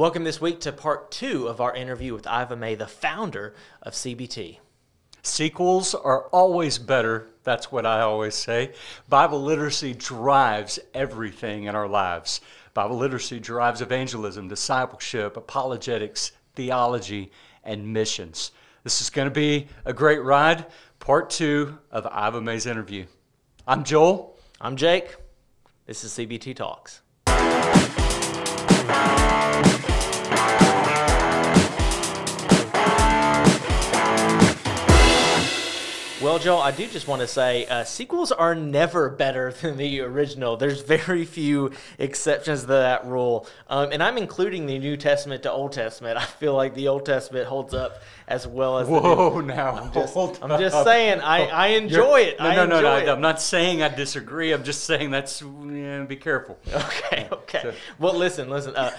Welcome this week to part two of our interview with Iva May, the founder of CBT. Sequels are always better. That's what I always say. Bible literacy drives everything in our lives. Bible literacy drives evangelism, discipleship, apologetics, theology, and missions. This is going to be a great ride. Part two of Iva May's interview. I'm Joel. I'm Jake. This is CBT Talks. Well, Joel, I do just want to say uh, sequels are never better than the original. There's very few exceptions to that rule. Um, and I'm including the New Testament to Old Testament. I feel like the Old Testament holds up as well as Whoa, now. I'm just, I'm just saying, I, I enjoy You're- it. No, I no, no, no. it. I'm not saying I disagree. I'm just saying that's, yeah, be careful. Okay, okay. So- Well, listen, listen. Uh,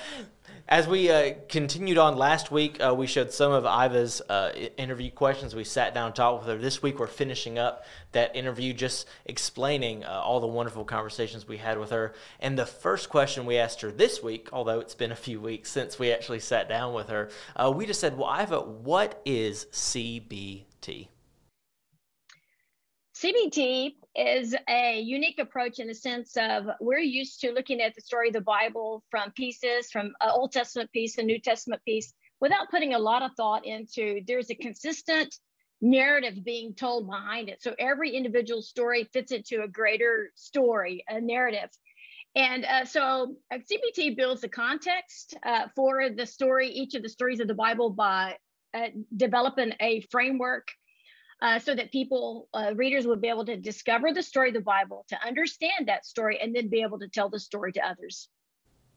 as we uh, continued on last week, uh, we showed some of Iva's uh, interview questions. We sat down and talked with her. This week, we're finishing up that interview, just explaining uh, all the wonderful conversations we had with her. And the first question we asked her this week, although it's been a few weeks since we actually sat down with her, uh, we just said, Well, Iva, what is CBT? CBT is a unique approach in the sense of we're used to looking at the story of the Bible from pieces, from an Old Testament piece and New Testament piece, without putting a lot of thought into there's a consistent narrative being told behind it. So every individual story fits into a greater story, a narrative. And uh, so uh, CBT builds the context uh, for the story, each of the stories of the Bible by uh, developing a framework uh, so that people, uh, readers, would be able to discover the story of the Bible, to understand that story, and then be able to tell the story to others.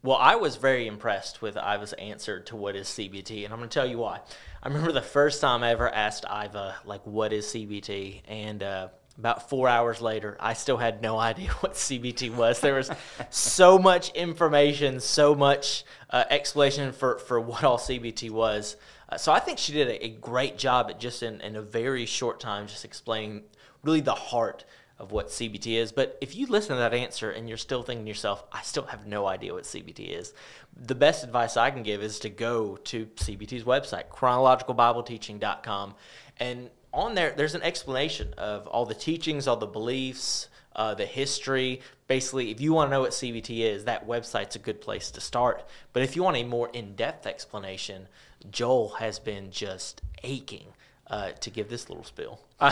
Well, I was very impressed with Iva's answer to what is CBT, and I'm going to tell you why. I remember the first time I ever asked Iva, like, what is CBT? And uh, about four hours later, I still had no idea what CBT was. There was so much information, so much uh, explanation for, for what all CBT was. Uh, so I think she did a, a great job at just in, in a very short time, just explaining really the heart of what CBT is. But if you listen to that answer and you're still thinking to yourself, I still have no idea what CBT is, the best advice I can give is to go to CBT's website, chronologicalbibleteaching.com. And on there, there's an explanation of all the teachings, all the beliefs, uh, the history. Basically, if you want to know what CBT is, that website's a good place to start. But if you want a more in depth explanation, Joel has been just aching uh, to give this little spill.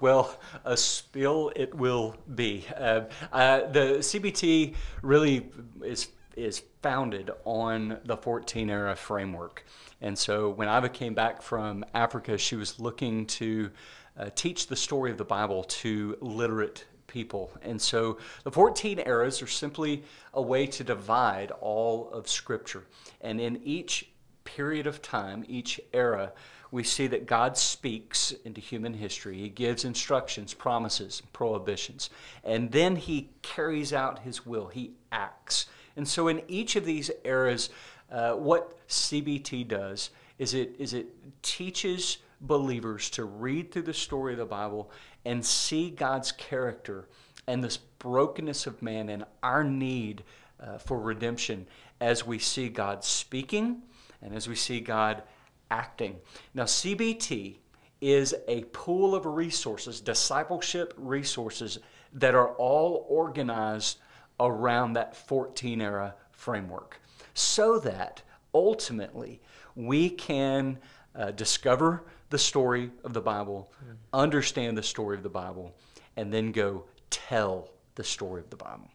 Well, a spill it will be. Uh, uh, the CBT really is is founded on the 14 era framework, and so when Iva came back from Africa, she was looking to uh, teach the story of the Bible to literate people. And so the 14 eras are simply a way to divide all of Scripture, and in each period of time, each era, we see that God speaks into human history. He gives instructions, promises, prohibitions, and then He carries out His will. He acts. And so, in each of these eras, uh, what CBT does is it is it teaches believers to read through the story of the Bible and see God's character and this brokenness of man and our need uh, for redemption as we see God speaking and as we see God acting. Now, CBT is a pool of resources, discipleship resources, that are all organized around that 14 era framework so that ultimately we can uh, discover the story of the Bible, understand the story of the Bible, and then go tell the story of the Bible.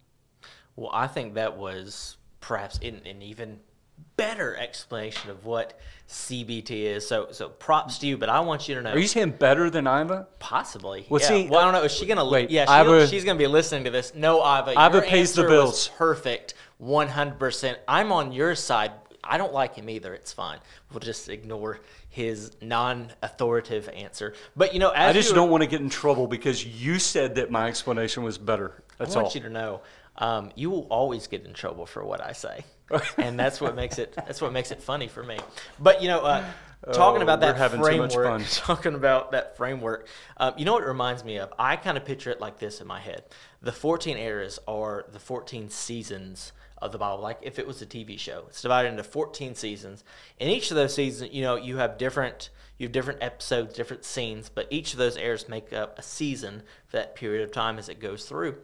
Well, I think that was perhaps an, an even better explanation of what CBT is. So, so props to you. But I want you to know, Are you saying better than Iva? possibly. Well, yeah. see, well, I don't know. Is she gonna? wait, yeah, Iva- she's gonna be listening to this. No, Iva. Iva pays the bills. Perfect, one hundred percent. I'm on your side. I don't like him either. It's fine. We'll just ignore his non-authoritative answer. But you know, as I just were- don't want to get in trouble because you said that my explanation was better. That's all. I want all. you to know, um, you will always get in trouble for what I say, and that's what makes it that's what makes it funny for me. But you know, uh, talking Oh, about that we're too much framework, talking about that framework, um, you know what it reminds me of? I kind of picture it like this in my head: the 14 eras are the 14 seasons of the Bible, like if it was a TV show. It's divided into 14 seasons. In each of those seasons, you know, you have different you have different episodes, different scenes, but each of those eras make up a season for that period of time as it goes through.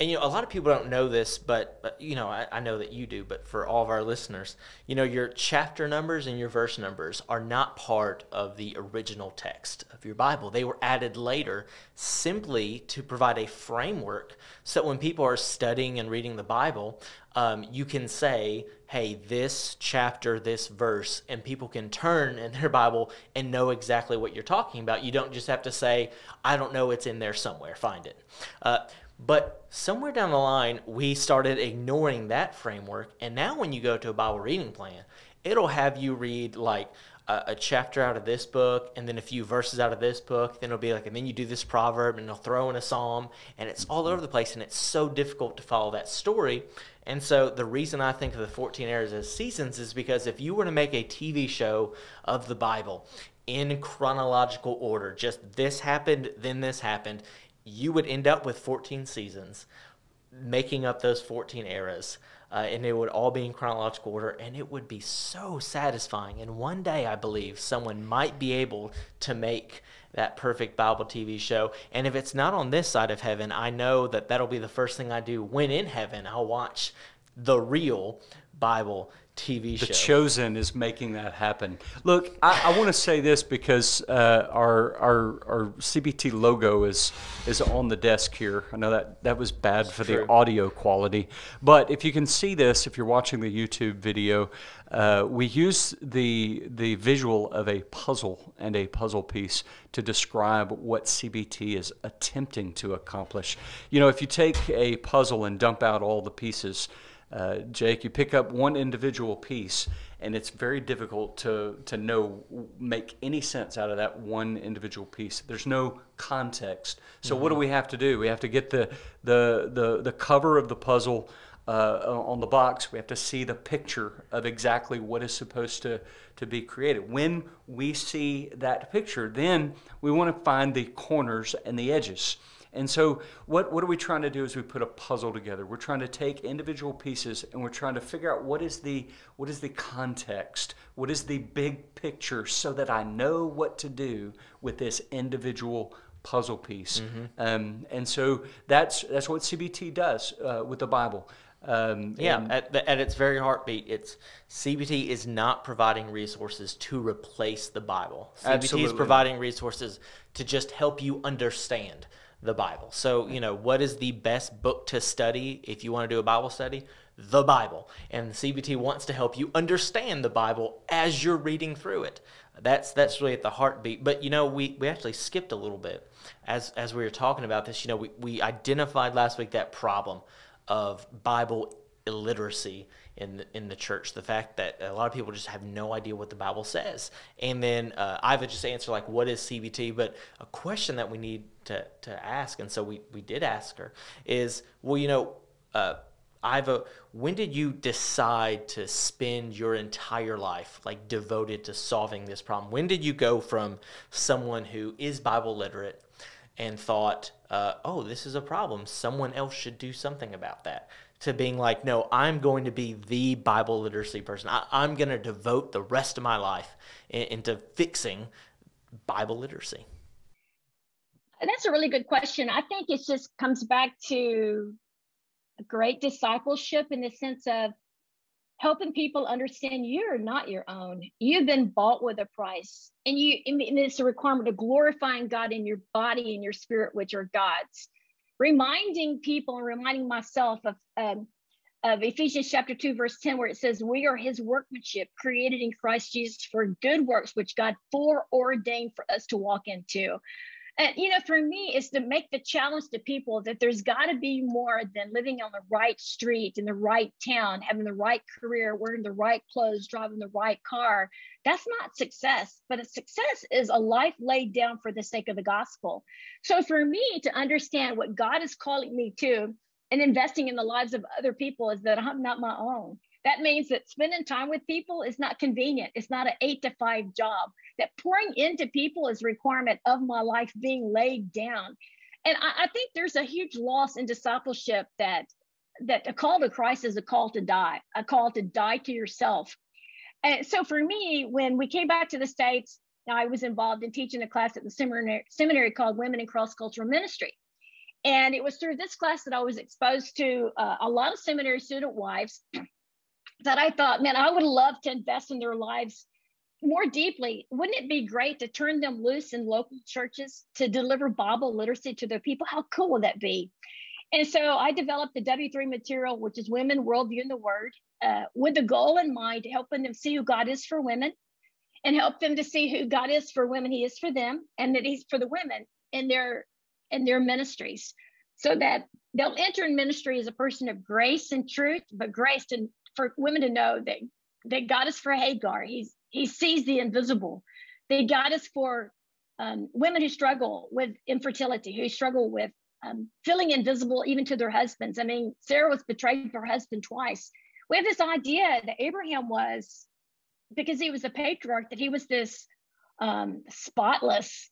And you know, a lot of people don't know this, but, but you know, I, I, know that you do. But for all of our listeners, you know, your chapter numbers and your verse numbers are not part of the original text of your Bible. They were added later, simply to provide a framework, so that when people are studying and reading the Bible, um, you can say, "Hey, this chapter, this verse," and people can turn in their Bible and know exactly what you're talking about. You don't just have to say, "I don't know, it's in there somewhere. Find it." Uh, but somewhere down the line, we started ignoring that framework. And now, when you go to a Bible reading plan, it'll have you read like a, a, chapter out of this book and then a few verses out of this book. Then it'll be like, and then you do this proverb and they'll throw in a psalm. And it's all over the place. And it's so difficult to follow that story. And so, the reason I think of the 14 eras as seasons is because if you were to make a TV show of the Bible, in chronological order. Just this happened, then this happened you would end up with 14 seasons making up those 14 eras. Uh, and it would all be in chronological order, and it would be so satisfying. And one day, I believe someone might be able to make that perfect Bible TV show. And if it's not on this side of heaven, I know that that'll be the first thing I do when in heaven. I'll watch the real Bible TV show. The Chosen is making that happen. Look, I, I want to say this because uh, our, our our CBT logo is is on the desk here. I know that that was bad for true. the audio quality, but if you can see this, if you're watching the YouTube video, uh, we use the the visual of a puzzle and a puzzle piece to describe what CBT is attempting to accomplish. You know, if you take a puzzle and dump out all the pieces uh, Jake, you pick up one individual piece, and it's very difficult to to know make any sense out of that one individual piece. There's no context. So mm-hmm. what do we have to do? We have to get the the the, the cover of the puzzle. Uh, on the box, we have to see the picture of exactly what is supposed to, to be created. When we see that picture, then we want to find the corners and the edges. And so, what, what are we trying to do is we put a puzzle together. We're trying to take individual pieces and we're trying to figure out what is the, what is the context, what is the big picture so that I know what to do with this individual puzzle piece. Mm-hmm. Um, and so, that's, that's what CBT does uh, with the Bible. Um, yeah, at, the, at its very heartbeat, it's CBT is not providing resources to replace the Bible. CBT absolutely. is providing resources to just help you understand the Bible. So, you know, what is the best book to study if you want to do a Bible study? The Bible. And CBT wants to help you understand the Bible as you're reading through it. That's that's really at the heartbeat. But you know, we, we actually skipped a little bit as as we were talking about this. You know, we, we identified last week that problem of Bible illiteracy in the, in the church. The fact that a lot of people just have no idea what the Bible says. And then uh, Iva just answered like, "What is CBT?" But a question that we need to to ask, and so we we did ask her, is well, you know. Uh, Iva, when did you decide to spend your entire life like devoted to solving this problem? When did you go from someone who is Bible literate and thought, uh, oh, this is a problem, someone else should do something about that, to being like, no, I'm going to be the Bible literacy person. I, am going to devote the rest of my life in, into fixing Bible literacy? That's a really good question. I think it just comes back to great discipleship in the sense of helping people understand you're not your own. You've been bought with a price, and you and it's a requirement of glorifying God in your body and your spirit, which are God's reminding people and reminding myself of um, of Ephesians chapter 2, verse 10, where it says, We are his workmanship, created in Christ Jesus for good works, which God foreordained for us to walk into. And, you know, for me, is to make the challenge to people that there's got to be more than living on the right street in the right town, having the right career, wearing the right clothes, driving the right car. That's not success, but a success is a life laid down for the sake of the gospel. So for me to understand what God is calling me to and investing in the lives of other people is that I'm not my own. That means that spending time with people is not convenient. It's not an eight to five job. That pouring into people is a requirement of my life being laid down. And I, I think there's a huge loss in discipleship that that a call to Christ is a call to die, a call to die to yourself. And so for me, when we came back to the States, now I was involved in teaching a class at the seminary, seminary called Women in Cross Cultural Ministry. And it was through this class that I was exposed to uh, a lot of seminary student wives that I thought, man, I would love to invest in their lives more deeply. Wouldn't it be great to turn them loose in local churches to deliver Bible literacy to their people? How cool would that be? And so I developed the W3 material, which is Women, Worldview, and the Word, uh, with the goal in mind, to helping them see who God is for women and help them to see who God is for women, He is for them, and that He's for the women in their in their ministries, so that they'll enter in ministry as a person of grace and truth, but grace and for women to know that that God is for Hagar. He's He sees the invisible. That God is for um, women who struggle with infertility, who struggle with um, feeling invisible even to their husbands. I mean, Sarah was betrayed by her husband twice. We have this idea that Abraham was, because he was a patriarch, that he was this um, spotless,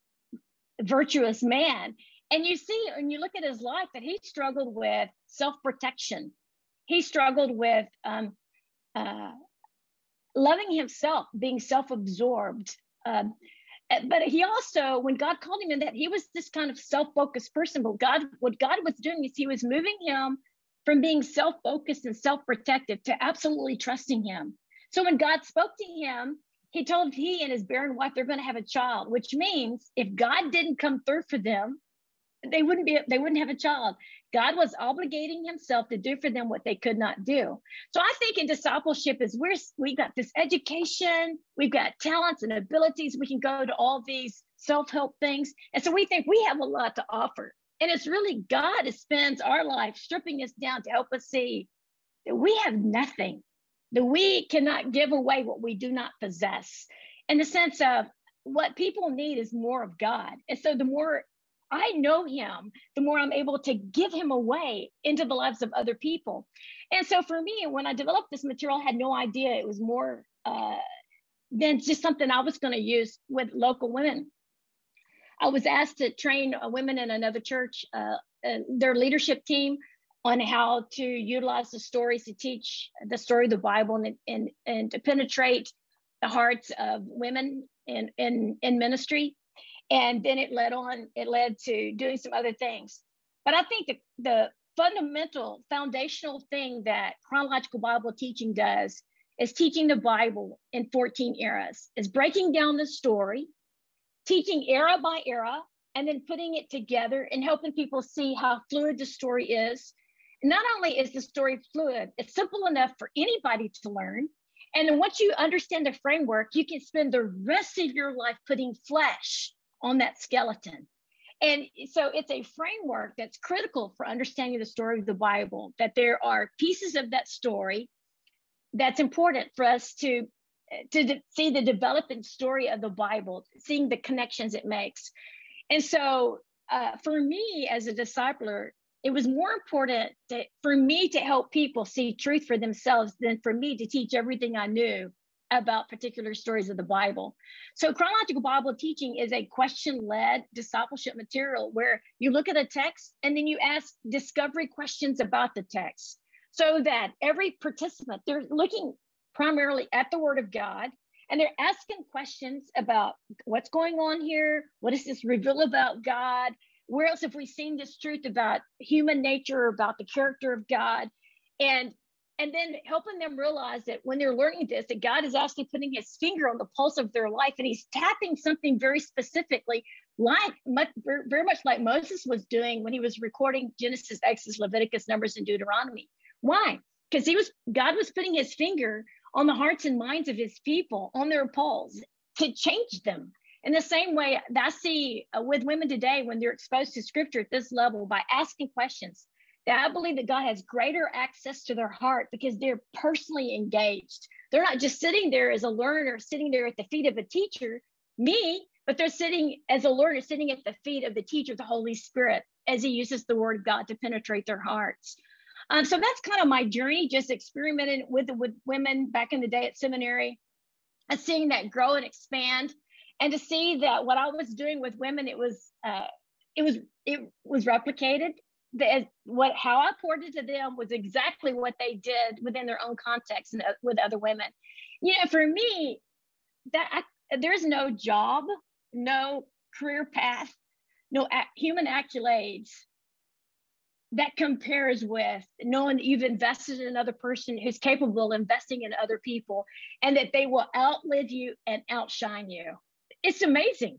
virtuous man. And you see, when you look at his life, that he struggled with self protection. He struggled with um, uh, loving himself, being self absorbed. Um, uh, but he also, when God called him in that, he was this kind of self-focused person. But God, what God was doing is he was moving him from being self-focused and self-protective to absolutely trusting him. So when God spoke to him, he told he and his barren wife they're going to have a child, which means if God didn't come through for them, they wouldn't be they wouldn't have a child god was obligating himself to do for them what they could not do. So i think in discipleship is we're we've got this education we've got talents and abilities. We can go to all these self-help things. And so we think we have a lot to offer. And it's really god that spends our life stripping us down to help us see that we have nothing that we cannot give away what we do not possess. In the sense of what people need is more of god. And so the more I know him, the more I'm able to give him away into the lives of other people. And so for me, when I developed this material, I had no idea it was more uh, than just something I was going to use with local women. I was asked to train women in another church, uh, uh, their leadership team, on how to utilize the stories to teach the story of the Bible and, and, and to penetrate the hearts of women in, in, in ministry and then it led on it led to doing some other things. But i think the, the fundamental foundational thing that chronological bible teaching does is teaching the bible in 14 eras is breaking down the story teaching era by era and then putting it together and helping people see how fluid the story is. Not only is the story fluid it's simple enough for anybody to learn. And then once you understand the framework you can spend the rest of your life putting flesh on that skeleton. And so it's a framework that's critical for understanding the story of the Bible, that there are pieces of that story that's important for us to to see the developing story of the Bible, seeing the connections it makes. And so uh, for me as a discipler, it was more important to, for me to help people see truth for themselves than for me to teach everything I knew about particular stories of the Bible. So, chronological Bible teaching is a question led discipleship material where you look at a text and then you ask discovery questions about the text so that every participant, they're looking primarily at the Word of God and they're asking questions about what's going on here, what does this reveal about God? Where else have we seen this truth about human nature, about the character of God? And and then helping them realize that when they're learning this that god is actually putting his finger on the pulse of their life and he's tapping something very specifically like much, very much like moses was doing when he was recording genesis exodus leviticus numbers and deuteronomy. Why? Because he was god was putting his finger on the hearts and minds of his people on their pulse to change them. In the same way that i see uh, with women today when they're exposed to scripture at this level by asking questions I believe that God has greater access to their heart because they're personally engaged. They're not just sitting there as a learner, sitting there at the feet of a teacher, me, but they're sitting as a learner, sitting at the feet of the teacher, the Holy Spirit, as He uses the Word of God to penetrate their hearts. Um, so that's kind of my journey, just experimenting with with women back in the day at seminary, and seeing that grow and expand, and to see that what I was doing with women, it was uh, it was it was replicated the, what how I poured into them was exactly what they did within their own context and uh, with other women. You know, for me, that I, there's no job, no career path, no human accolades that compares with knowing that you've invested in another person who's capable of investing in other people and that they will outlive you and outshine you. It's amazing.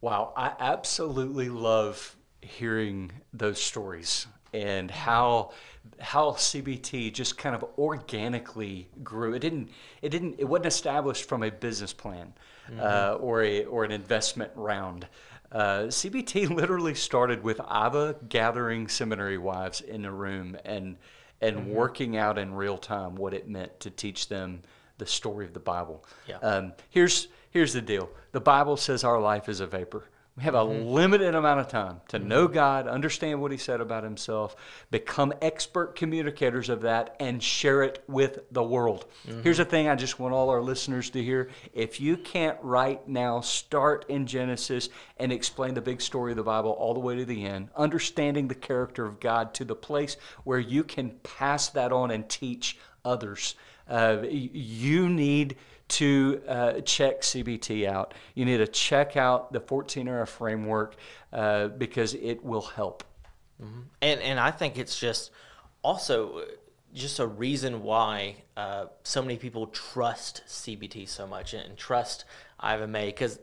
Wow, I absolutely love hearing those stories and how how CBT just kind of organically grew. It didn't it didn't it wasn't established from a business plan mm-hmm. uh, or a or an investment round. Uh, CBT literally started with Iva gathering seminary wives in a room and and mm-hmm. working out in real time what it meant to teach them the story of the Bible. Yeah. Um, here's here's the deal: the Bible says our life is a vapor. We have a mm-hmm. limited amount of time to mm-hmm. know God, understand what He said about Himself, become expert communicators of that, and share it with the world. Mm-hmm. Here's the thing I just want all our listeners to hear. If you can't right now start in Genesis and explain the big story of the Bible all the way to the end, understanding the character of God to the place where you can pass that on and teach others, uh, you need to uh, check CBT out. You need to check out the 14 era framework uh, because it will help. Mm-hmm. And and I think it's just also uh, just a reason why uh, so many people trust CBT so much and trust Iva May because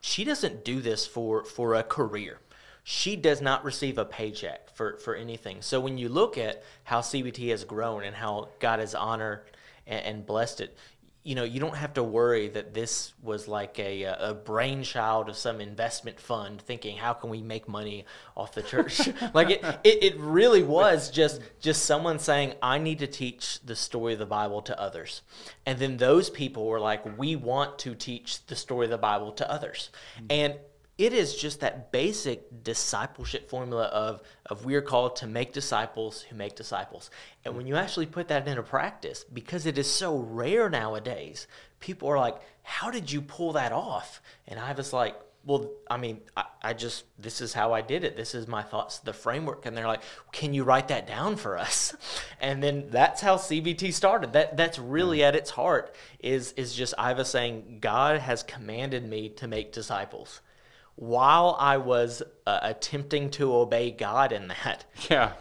she doesn't do this for for a career. She does not receive a paycheck for, for anything. So when you look at how CBT has grown and how God has honored and, and blessed it, you know, you don't have to worry that this was like a, a brainchild of some investment fund thinking, how can we make money off the church? like it, it, it, really was just, just someone saying, I need to teach the story of the Bible to others. And then those people were like, we want to teach the story of the Bible to others. Mm-hmm. And it is just that basic discipleship formula of, of we are called to make disciples who make disciples. And when you actually put that into practice, because it is so rare nowadays, people are like, How did you pull that off? And I was like, well, I mean, I, I, just, this is how I did it. This is my thoughts, the framework. And they're like, can you write that down for us? And then that's how CBT started. That That's really mm. at its heart is, is just Iva saying, God has commanded me to make disciples while I was uh, attempting to obey God in that, yeah,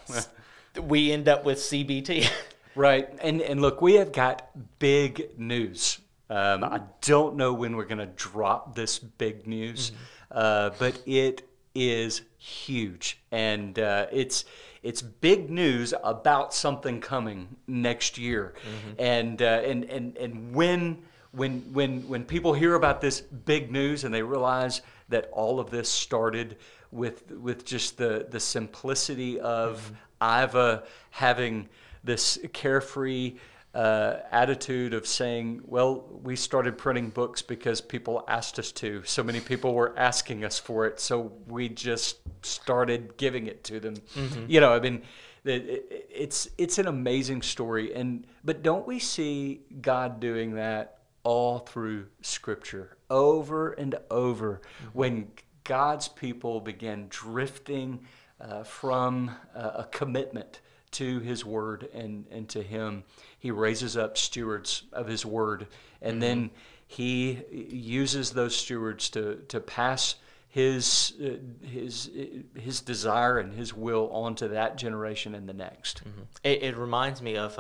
we end up with CBT. right, and and look, we have got big news. Um, I don't know when we're going to drop this big news, mm-hmm. uh, but it is huge, and uh, it's it's big news about something coming next year, mm-hmm. and uh, and and and when when when when people hear about this big news and they realize that all of this started with with just the the simplicity of mm-hmm. Iva having this carefree uh, attitude of saying, well, we started printing books because people asked us to. So many people were asking us for it, so we just started giving it to them. Mm-hmm. You know, I mean, it, it's it's an amazing story, and but don't we see God doing that all through Scripture, over and over. Mm-hmm. When God's people began drifting uh, from uh, a commitment to His Word and, and to Him, He raises up stewards of His Word. And mm-hmm. then He uses those stewards to, to pass his uh, his his desire and his will onto that generation and the next. Mm-hmm. It, it, reminds me of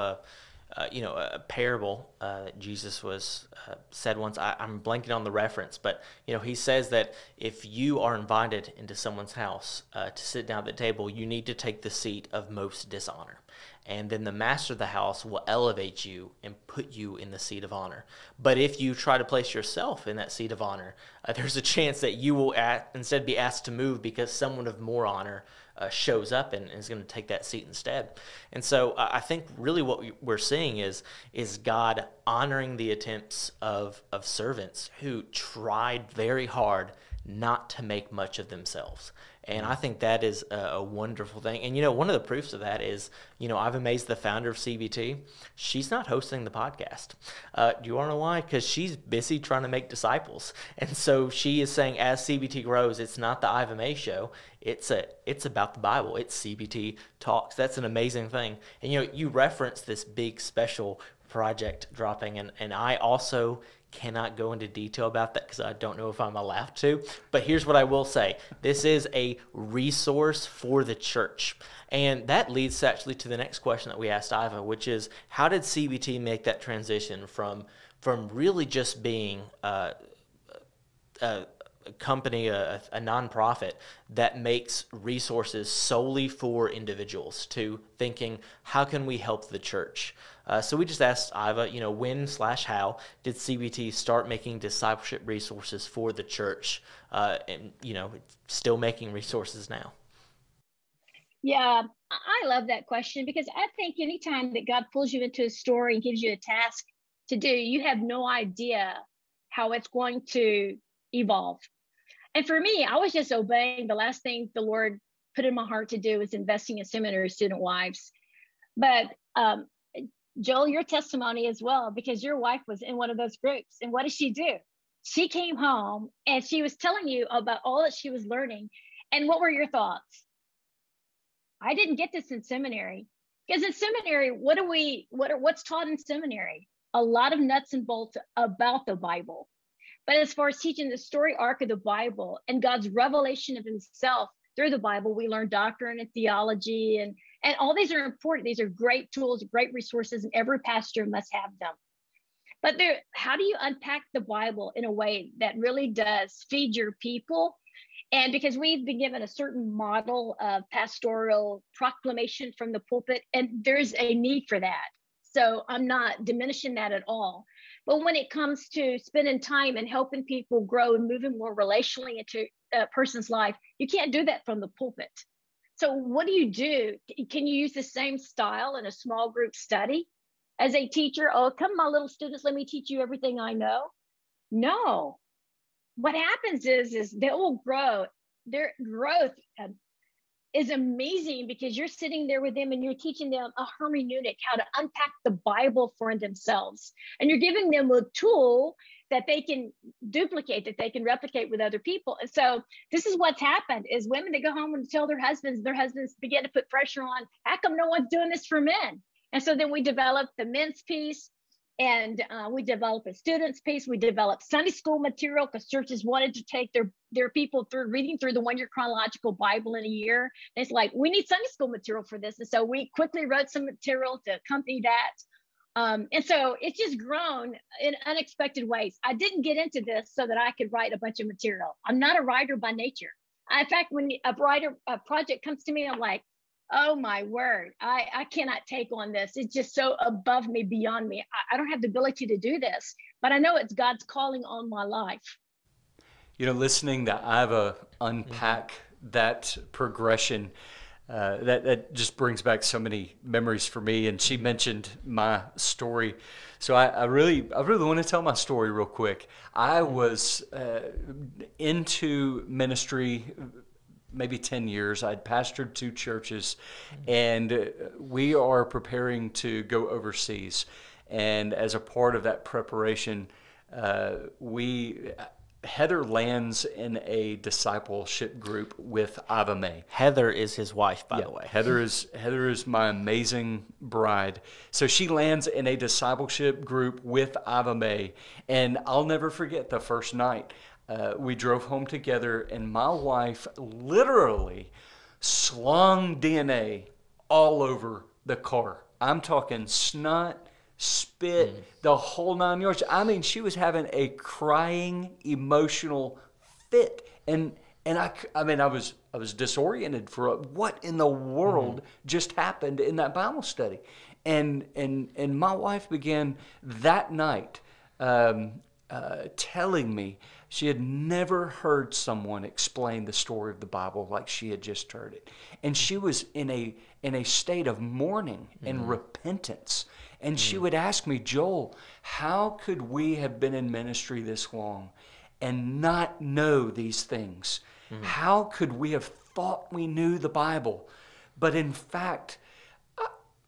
uh, you know, a parable uh, Jesus was uh, said once. I, am blanking on the reference, but you know, he says that if you are invited into someone's house uh, to sit down at the table, you need to take the seat of most dishonor, and then the master of the house will elevate you and put you in the seat of honor. But if you try to place yourself in that seat of honor, uh, there's a chance that you will at, instead be asked to move because someone of more honor uh, shows up and, is going to take that seat instead. And so uh, I think really what we're seeing is is God honoring the attempts of of servants who tried very hard not to make much of themselves. And I think that is a, a, wonderful thing. And, you know, one of the proofs of that is, you know, Iva May's the founder of CBT. She's not hosting the podcast. Uh, do you want to know why? Because she's busy trying to make disciples. And so she is saying, as CBT grows, it's not the Iva May show. It's a it's about the Bible. It's CBT talks. That's an amazing thing. And you know, you reference this big special project dropping, and and I also cannot go into detail about that because I don't know if I'm allowed to. But here's what I will say this is a resource for the church. And that leads actually to the next question that we asked Iva, which is how did CBT make that transition from from really just being uh, uh, company, a, a nonprofit that makes resources solely for individuals to thinking, how can we help the church? Uh, so we just asked Iva, you know, when slash how did CBT start making discipleship resources for the church, uh, and you know, still making resources now? Yeah, I love that question because I think anytime that God pulls you into a story and gives you a task to do, you have no idea how it's going to evolve. And for me, I was just obeying the last thing the Lord put in my heart to do was investing in seminary student wives. But um, Joel, your testimony as well, because your wife was in one of those groups. And what did she do? She came home and she was telling you about all that she was learning. And what were your thoughts? I didn't get this in seminary. Because in seminary, what do we what are what's taught in seminary? A lot of nuts and bolts about the Bible. But as far as teaching the story arc of the Bible and God's revelation of himself through the Bible, we learn doctrine and theology and and all these are important. These are great tools, great resources, and every pastor must have them. But there, how do you unpack the Bible in a way that really does feed your people? And because we've been given a certain model of pastoral proclamation from the pulpit, and there's a need for that. So I'm not diminishing that at all. But when it comes to spending time and helping people grow and moving more relationally into a person's life, you can't do that from the pulpit. So, what do you do? Can you use the same style in a small group study as a teacher? Oh, come, my little students, let me teach you everything I know. No. What happens is, is they will grow. Their growth um, is amazing because you're sitting there with them and you're teaching them a hermeneutic, how to unpack the Bible for themselves. And you're giving them a tool that they can duplicate, that they can replicate with other people. And so this is what's happened is women that go home and tell their husbands, their husbands begin to put pressure on, how come no one's doing this for men? And so then we develop the men's piece and uh, we develop a students piece. We develop sunday school material because churches wanted to take their their people through reading through the one year chronological bible in a year. And it's like we need sunday school material for this. And so we quickly wrote some material to accompany that. Um, and so it's just grown in unexpected ways. I didn't get into this so that i could write a bunch of material. I'm not a writer by nature. In fact when a writer a project comes to me i'm like oh my word. I i cannot take on this. It's just so above me beyond me. I, I, don't have the ability to do this but i know it's god's calling on my life. You know listening to iva unpack mm-hmm. that progression uh, that that just brings back so many memories for me. And she mentioned my story. So I, I really I really want to tell my story real quick. I mm-hmm. was uh, into ministry maybe 10 years. I'd pastored two churches, and we are preparing to go overseas. And as a part of that preparation, uh, we Heather lands in a discipleship group with Iva May. Heather is his wife, by yeah, the way. Heather is Heather is my amazing bride. So she lands in a discipleship group with Iva May, and I'll never forget the first night uh, we drove home together, and my wife literally slung DNA all over the car. I'm talking snot, spit, mm. the whole nine yards. I mean, she was having a crying, emotional fit, and and I, I mean, I was I was disoriented for what in the world mm. just happened in that Bible study, and and and my wife began that night um, uh, telling me she had never heard someone explain the story of the Bible like she had just heard it. And she was in a in a state of mourning and mm. repentance. And mm. she would ask me, Joel, how could we have been in ministry this long and not know these things? Mm-hmm. How could we have thought we knew the Bible? But in fact,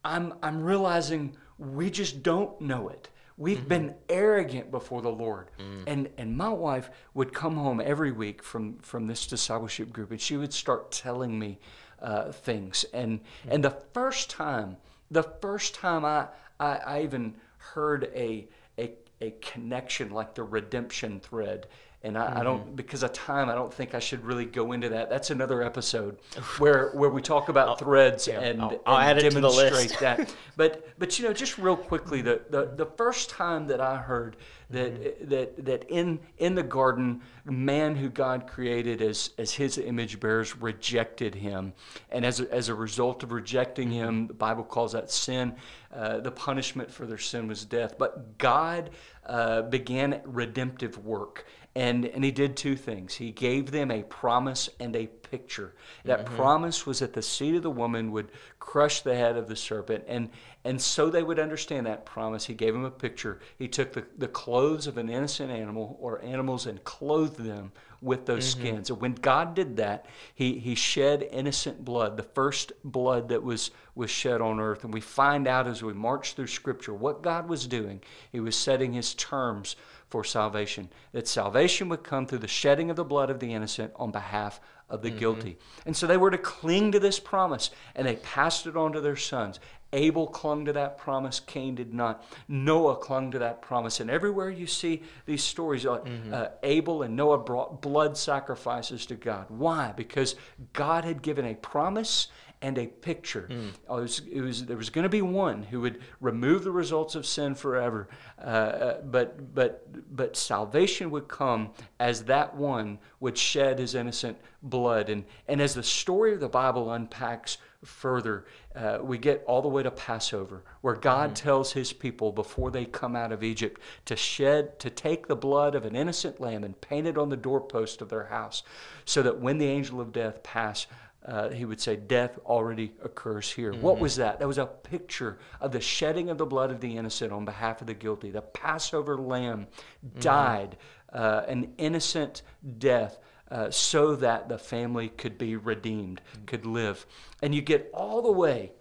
I'm, I'm realizing we just don't know it. We've mm-hmm. been arrogant before the Lord. Mm. And and my wife would come home every week from from this discipleship group and she would start telling me uh, things. And mm. and the first time, the first time I, I, I even heard a, a a connection like the redemption thread and I, mm-hmm. I, don't because of time i don't think i should really go into that that's another episode where where we talk about I'll, threads yeah, and, I'll, I'll and demonstrate that but but you know just real quickly the, the the first time that i heard that mm-hmm. that that in in the garden man who god created as as his image bearers rejected him and as a, as a result of rejecting him mm-hmm. the bible calls that sin uh, the punishment for their sin was death but god uh, began redemptive work and, and he did two things. He gave them a promise and a picture. That mm-hmm. promise was that the seed of the woman would crush the head of the serpent. And, and so they would understand that promise. He gave them a picture. He took the, the clothes of an innocent animal or animals and clothed them with those mm-hmm. skins. And when God did that, he, he shed innocent blood, the first blood that was, was shed on earth. And we find out as we march through Scripture what God was doing. He was setting his terms for salvation. That salvation would come through the shedding of the blood of the innocent on behalf of the mm-hmm. guilty. And so they were to cling to this promise and they passed it on to their sons. Abel clung to that promise, Cain did not. Noah clung to that promise. And everywhere you see these stories, uh, mm-hmm. uh, Abel and Noah brought blood sacrifices to God. Why? Because God had given a promise and a picture. Mm. It was, it was, there was going to be one who would remove the results of sin forever, uh, uh, but, but, but salvation would come as that one would shed his innocent blood. And, and as the story of the Bible unpacks further, uh, we get all the way to Passover, where God mm tells his people before they come out of Egypt to shed, to take the blood of an innocent lamb and paint it on the doorpost of their house, so that when the angel of death pass, uh, he would say, Death already occurs here. Mm-hmm. What was that? That was a picture of the shedding of the blood of the innocent on behalf of the guilty. The Passover lamb mm-hmm. died uh, an innocent death. Uh, so that the family could be redeemed, mm-hmm. could live. And you get all the way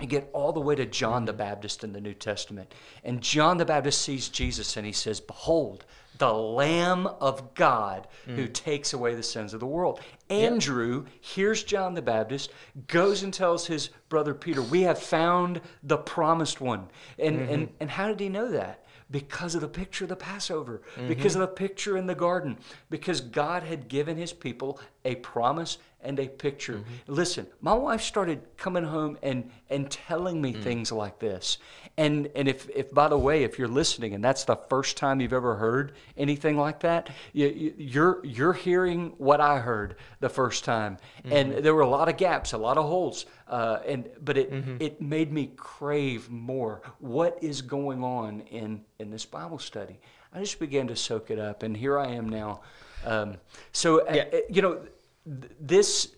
you get all the way to John the mm-hmm. Baptist in the New Testament. And John the Baptist sees Jesus and he says, Behold, the Lamb of God mm. who takes away the sins of the world. Andrew yep. hears John the Baptist, goes and tells his brother Peter, We have found the promised one. And, mm-hmm. and, and how did he know that? Because of the picture of the Passover, mm-hmm. because of the picture in the garden, because God had given his people a promise and a picture. Mm-hmm. Listen, my wife started coming home and and telling me mm. things like this. And and if if by the way, if you're listening and that's the first time you've ever heard anything like that, you, you're you're hearing what I heard the first time. Mm-hmm. And there were a lot of gaps, a lot of holes. Uh, and but it mm-hmm. it made me crave more. What is going on in in this Bible study? I just began to soak it up, and here I am now. Um, so uh, yeah. uh, you know this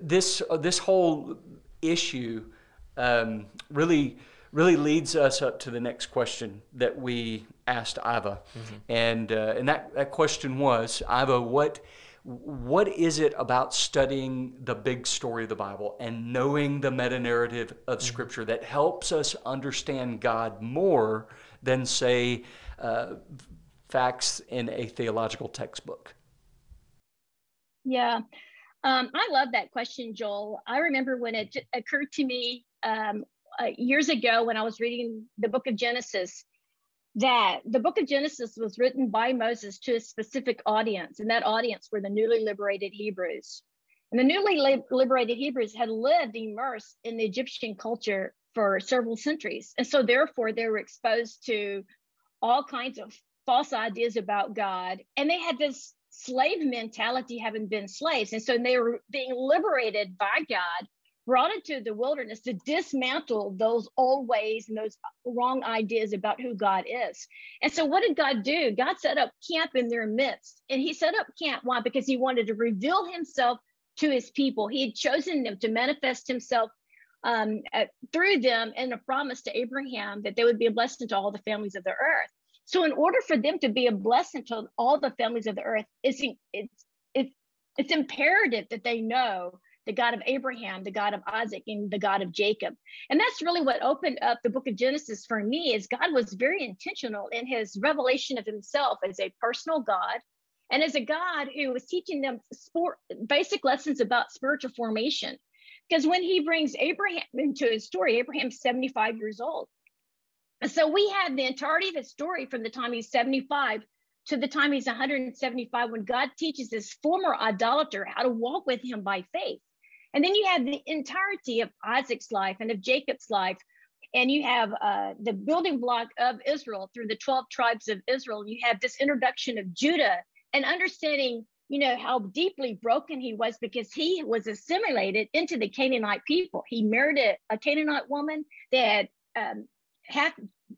this uh, this whole issue um, really really leads us up to the next question that we asked Iva, mm-hmm. and uh, and that that question was Iva, what what is it about studying the big story of the Bible and knowing the meta narrative of mm-hmm. Scripture that helps us understand God more than say uh, facts in a theological textbook? Yeah. Um, I love that question, Joel. I remember when it occurred to me um, uh, years ago when I was reading the book of Genesis that the book of Genesis was written by Moses to a specific audience, and that audience were the newly liberated Hebrews. And the newly li- liberated Hebrews had lived immersed in the Egyptian culture for several centuries. And so, therefore, they were exposed to all kinds of false ideas about God. And they had this slave mentality having been slaves. And so they were being liberated by God, brought into the wilderness to dismantle those old ways and those wrong ideas about who God is. And so what did God do? God set up camp in their midst. And he set up camp, why? Because he wanted to reveal himself to his people. He had chosen them to manifest himself um, through them in a promise to Abraham that they would be a blessing to all the families of the earth. So, in order for them to be a blessing to all the families of the earth, it's it's it's it's imperative that they know the God of Abraham, the God of Isaac, and the God of Jacob. And that's really what opened up the book of Genesis for me is God was very intentional in his revelation of himself as a personal God and as a God who was teaching them sport, basic lessons about spiritual formation. Because when he brings Abraham into his story, Abraham's 75 years old. So we have the entirety of his story from the time he's 75 to the time he's 175 when God teaches this former idolater how to walk with him by faith. And then you have the entirety of Isaac's life and of Jacob's life. And you have uh, the building block of Israel through the 12 tribes of Israel. You have this introduction of Judah and understanding, you know, how deeply broken he was because he was assimilated into the Canaanite people. He married a, a Canaanite woman. They had um, half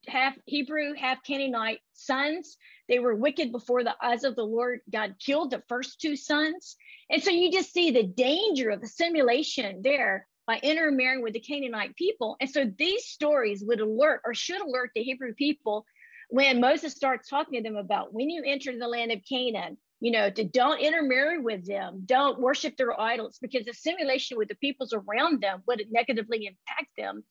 half Hebrew, half Canaanite sons. They were wicked before the eyes of the Lord. God killed the first two sons. And so you just see the danger of assimilation there by intermarrying with the Canaanite people. And so these stories would alert or should alert the Hebrew people when Moses starts talking to them about when you enter the land of Canaan, you know, to don't intermarry with them, don't worship their idols, because assimilation with the peoples around them would negatively impact them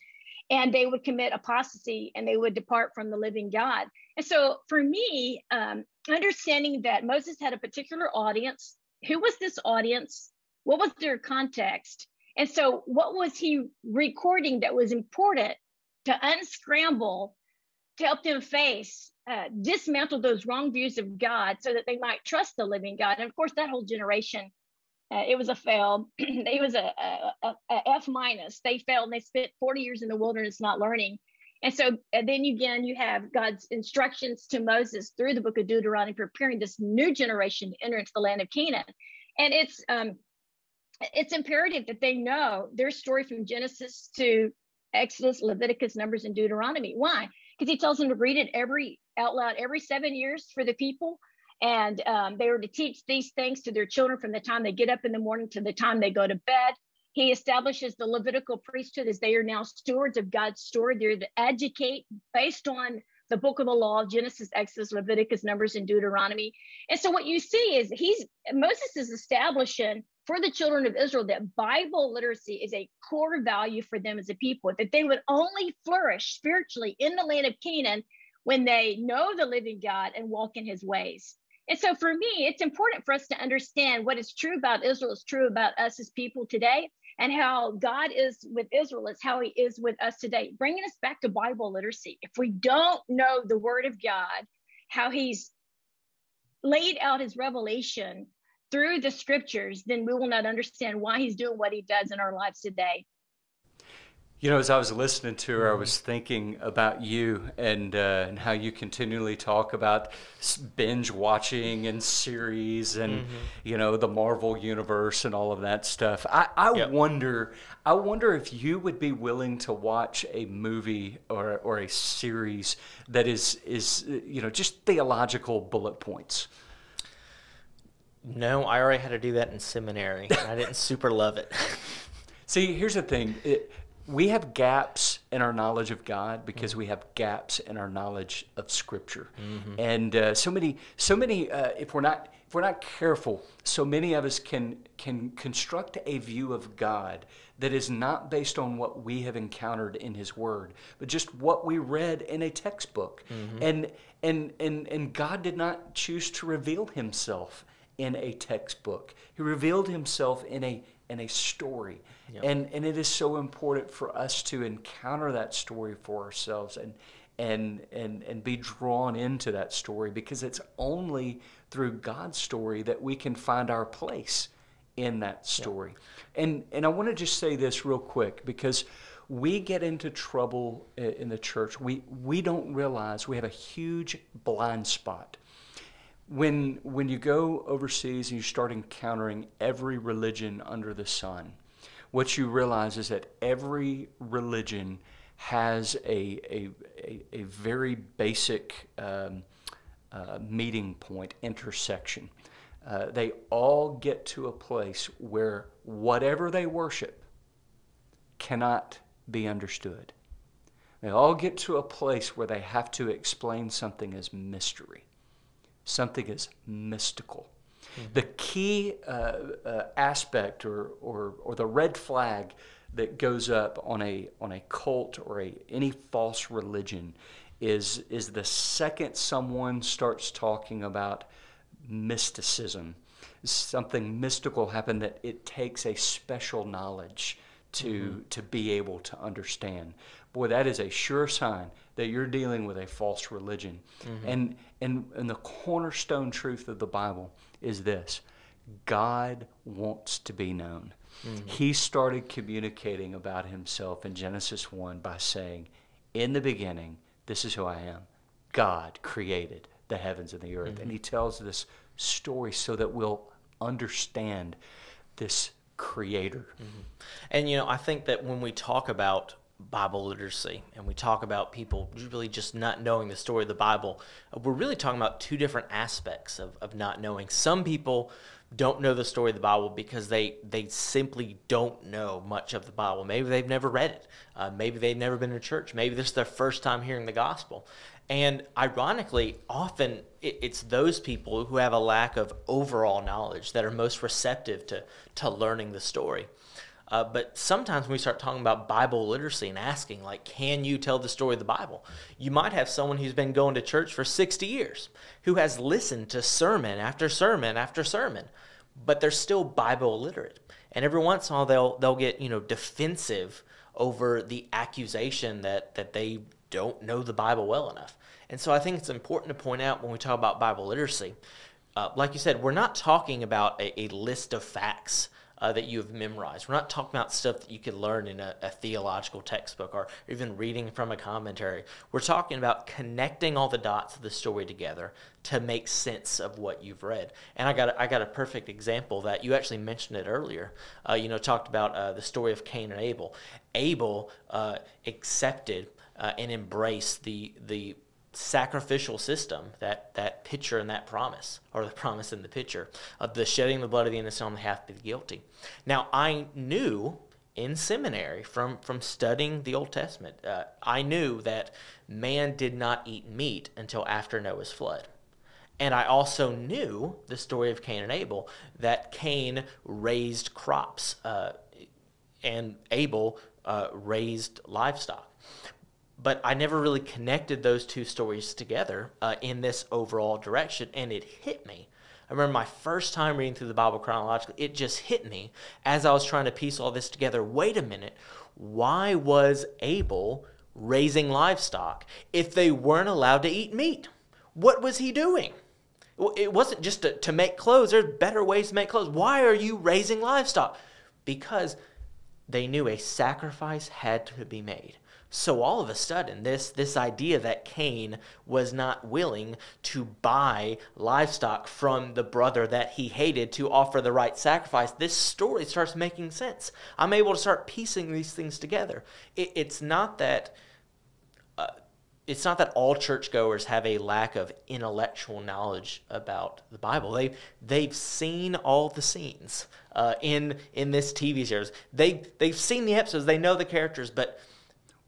and they would commit apostasy and they would depart from the living God. And so for me, um, understanding that Moses had a particular audience, who was this audience? What was their context? And so what was he recording that was important to unscramble to help them face, uh, dismantle those wrong views of God so that they might trust the living God? And of course, that whole generation uh, it was a fail. it was a, a, a F minus. They failed and they spent 40 years in the wilderness not learning. And so and then again, you have God's instructions to Moses through the book of Deuteronomy, preparing this new generation to enter into the land of Canaan. And it's um, it's imperative that they know their story from Genesis to Exodus, Leviticus, Numbers, and Deuteronomy. Why? Because he tells them to read it every out loud every seven years for the people and um, they were to teach these things to their children from the time they get up in the morning to the time they go to bed. He establishes the Levitical priesthood as they are now stewards of God's story. They're to educate based on the book of the law, Genesis, Exodus, Leviticus, Numbers, and Deuteronomy. And so what you see is he's Moses is establishing for the children of Israel that Bible literacy is a core value for them as a people, that they would only flourish spiritually in the land of Canaan when they know the living God and walk in his ways. And so for me, it's important for us to understand what is true about Israel is true about us as people today, and how God is with Israel is how he is with us today, bringing us back to Bible literacy. If we don't know the word of God, how he's laid out his revelation through the scriptures, then we will not understand why he's doing what he does in our lives today. You know, as I was listening to her, I was thinking about you and uh, and how you continually talk about binge watching and series and mm-hmm. you know the Marvel universe and all of that stuff. I, I yep. wonder, I wonder if you would be willing to watch a movie or or a series that is is you know just theological bullet points. No, I already had to do that in seminary. I didn't super love it. See, here's the thing. It, we have gaps in our knowledge of God because mm-hmm. we have gaps in our knowledge of Scripture, mm-hmm. and uh, so many, so many. Uh, if we're not, if we're not careful, so many of us can can construct a view of God that is not based on what we have encountered in His Word, but just what we read in a textbook, mm-hmm. and and and and God did not choose to reveal Himself in a textbook. He revealed Himself in a in a story. Yep. And, and it is so important for us to encounter that story for ourselves and, and, and, and be drawn into that story because it's only through God's story that we can find our place in that story. And, and I want to just say this real quick because we get into trouble in the church. We, we don't realize we have a huge blind spot when when you go overseas and you start encountering every religion under the sun, what you realize is that every religion has a a, a, a very basic um, uh, meeting point, intersection. Uh, they all get to a place where whatever they worship cannot be understood. They all get to a place where they have to explain something as mystery, something as mystical. Mm-hmm. The key uh, uh, aspect or, or, or the red flag that goes up on a, on a cult or a, any false religion is, is the second someone starts talking about mysticism, something mystical happened that it takes a special knowledge to, mm-hmm. to be able to understand. Boy, that is a sure sign that you're dealing with a false religion. Mm-hmm. And, and, and the cornerstone truth of the Bible is this God wants to be known. Mm-hmm. He started communicating about himself in Genesis 1 by saying, In the beginning, this is who I am. God created the heavens and the earth. Mm-hmm. And he tells this story so that we'll understand this creator. Mm-hmm. And, you know, I think that when we talk about Bible literacy and we talk about people really just not knowing the story of the Bible, we're really talking about two different aspects of, of not knowing. Some people don't know the story of the Bible because they they simply don't know much of the Bible. Maybe they've never read it. Uh, maybe they've never been to church. Maybe this is their first time hearing the gospel. And ironically, often it, it's those people who have a lack of overall knowledge that are most receptive to to learning the story. Uh, but sometimes when we start talking about Bible literacy and asking, like, can you tell the story of the Bible? You might have someone who's been going to church for 60 years who has listened to sermon after sermon after sermon, but they're still Bible illiterate. And every once in a while, they'll, they'll get, you know, defensive over the accusation that, that they don't know the Bible well enough. And so I think it's important to point out when we talk about Bible literacy, uh, like you said, we're not talking about a, a list of facts uh, that you have memorized. We're not talking about stuff that you could learn in a, a, theological textbook or even reading from a commentary. We're talking about connecting all the dots of the story together to make sense of what you've read. And I got a, I got a perfect example that you actually mentioned it earlier. Uh, you know, talked about uh, the story of Cain and Abel. Abel uh, accepted uh, and embraced the the sacrificial system, that, that picture and that promise, or the promise in the picture, of the shedding the blood of the innocent on behalf of the guilty. Now, I knew in seminary from, from studying the Old Testament, uh, I knew that man did not eat meat until after Noah's flood. And I also knew the story of Cain and Abel, that Cain raised crops uh, and Abel uh, raised livestock but I never really connected those two stories together uh, in this overall direction, and it hit me. I remember my first time reading through the Bible chronologically, it just hit me as I was trying to piece all this together. Wait a minute, why was Abel raising livestock if they weren't allowed to eat meat? What was he doing? It wasn't just to, to make clothes, there's better ways to make clothes. Why are you raising livestock? Because they knew a sacrifice had to be made. So all of a sudden, this, this idea that Cain was not willing to buy livestock from the brother that he hated to offer the right sacrifice, this story starts making sense. I'm able to start piecing these things together. It, it's not that. Uh, it's not that all churchgoers have a lack of intellectual knowledge about the Bible. They they've seen all the scenes uh, in in this TV series. They they've seen the episodes. They know the characters, but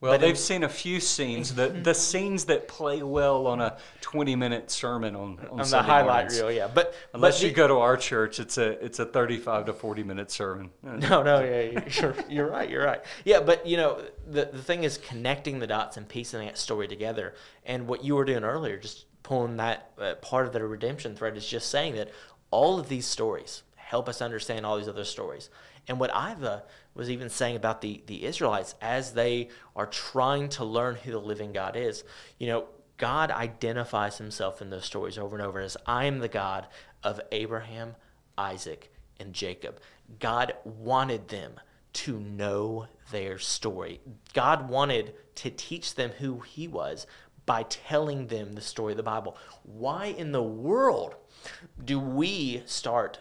well, but they've seen a few scenes, the the scenes that play well on a twenty minute sermon on on, on the highlight mornings. reel, yeah. But unless but you go to our church, it's a it's a thirty five to forty minute sermon. No, no, yeah, you're you're right, you're right. Yeah, but you know the the thing is connecting the dots and piecing that story together. And what you were doing earlier, just pulling that uh, part of the redemption thread, is just saying that all of these stories help us understand all these other stories. And what Iva was even saying about the, the Israelites as they are trying to learn who the living God is, you know, God identifies himself in those stories over and over as I am the God of Abraham, Isaac, and Jacob. God wanted them to know their story. God wanted to teach them who he was by telling them the story of the Bible. Why in the world do we start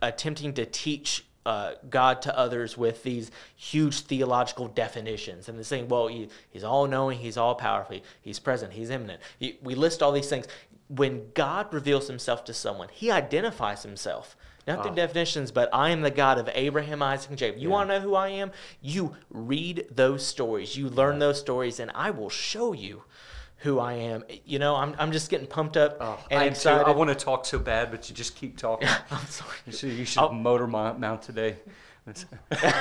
attempting to teach uh, God to others with these huge theological definitions and they're saying, well, he, he's all knowing, he's all powerful, he's present, he's immanent. He, we list all these things. when God reveals himself to someone, he identifies himself. Not through Oh. definitions, but I am the God of Abraham, Isaac, and Jacob. You Yeah. want to know who I am? You read those stories, you learn those stories, and I will show you who I am. You know, I'm, I'm just getting pumped up Oh, and I, am too. excited. I want to talk so bad, but you just keep talking. I'm sorry. You should, you should I'll- motor mount, today. I,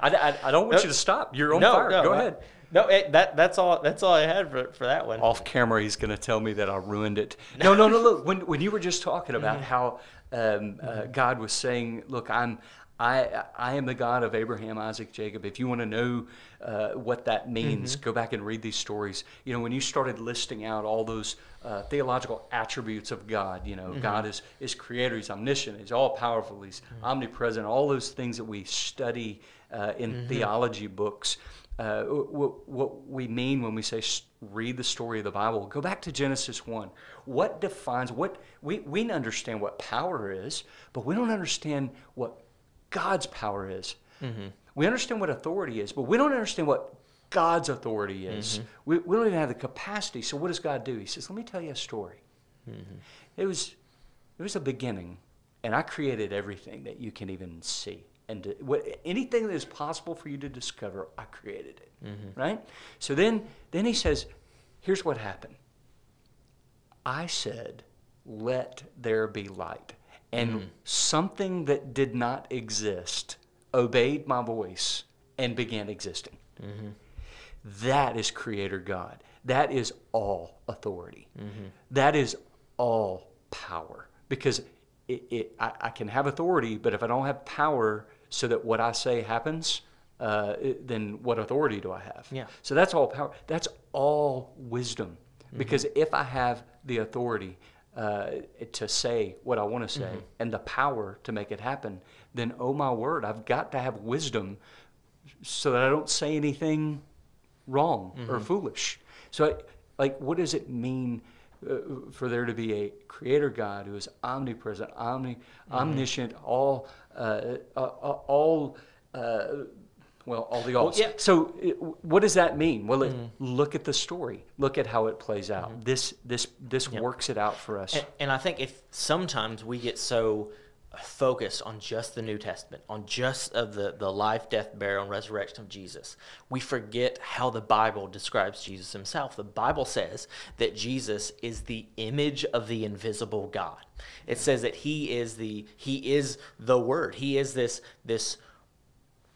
I, I don't want No. you to stop. You're on no, fire. no, Go ahead. No, it, that that's all. That's all I had for, for that one. Off camera, he's going to tell me that I ruined it. No, no, no. Look, when when you were just talking about how um, uh, God was saying, "Look, I'm." I, I am the God of Abraham, Isaac, Jacob. If you want to know uh, what that means, go back and read these stories. You know, when you started listing out all those uh, theological attributes of God, you know, God is, is creator, He's omniscient, He's all powerful, He's omnipresent, all those things that we study uh, in theology books. Uh, what, what we mean when we say read the story of the Bible, go back to Genesis 1. What defines, what we, we understand what power is, but we don't understand what God's power is. Mm-hmm. We understand what authority is, but we don't understand what God's authority is. Mm-hmm. We, we don't even have the capacity. So what does God do? He says, let me tell you a story. Mm-hmm. It was it was a beginning, and I created everything that you can even see, and to, what, anything that is possible for you to discover, I created it. Right. So then then he says, here's what happened. I said, let there be light, and mm-hmm. something that did not exist obeyed my voice and began existing. Mm-hmm. That is Creator God. That is all authority. Mm-hmm. That is all power. Because it, it, I, I can have authority, but if I don't have power so that what I say happens, uh, it- then what authority do I have? Yeah. So that's all power. That's all wisdom. Because if I have the authority uh, to say what I want to say and the power to make it happen, then oh my word, I've got to have wisdom so that I don't say anything wrong or foolish. So, like, what does it mean uh, for there to be a creator God who is omnipresent, omni, omniscient, all, uh, uh, uh, all, uh, well, all the alls. yeah. So, it, what does that mean? Well, it, mm. look at the story. Look at how it plays out. Mm-hmm. This, this, this works it out for us. And, and I think if sometimes we get so focused on just the New Testament, on just of the, the life, death, burial, and resurrection of Jesus, we forget how the Bible describes Jesus himself. The Bible says that Jesus is the image of the invisible God. It says that he is the he is the word. He is this this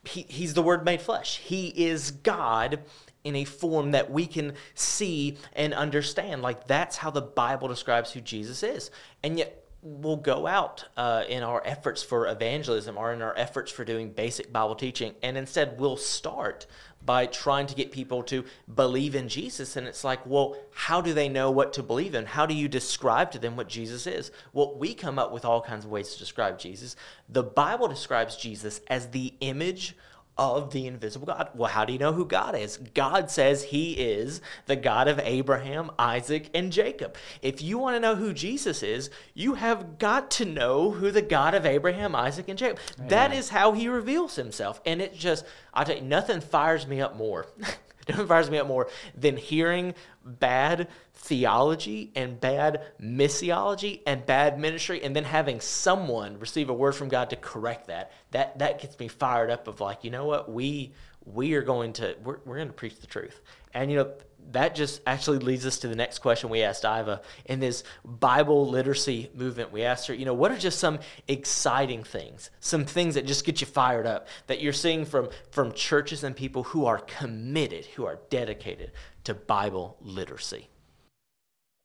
he, he's the word made flesh. He is God in a form that we can see and understand. Like that's how the Bible describes who Jesus is. And yet we'll go out uh, in our efforts for evangelism or in our efforts for doing basic Bible teaching, and instead we'll start by trying to get people to believe in Jesus. And it's like, well, how do they know what to believe in? How do you describe to them what Jesus is? Well, we come up with all kinds of ways to describe Jesus. The Bible describes Jesus as the image of the invisible God. Well, how do you know who God is? God says he is the God of Abraham, Isaac, and Jacob. If you want to know who Jesus is, you have got to know who the God of Abraham, Isaac, and Jacob. That is how he reveals himself. And it just, I tell you, nothing fires me up more. Nothing fires me up more than hearing bad theology and bad missiology and bad ministry and then having someone receive a word from God to correct that. That that gets me fired up of like, you know what? We we are going to we're, we're going to preach the truth. And you know, that just actually leads us to the next question we asked Iva in this Bible literacy movement. We asked her, you know, what are just some exciting things, some things that just get you fired up that you're seeing from from churches and people who are committed, who are dedicated to Bible literacy?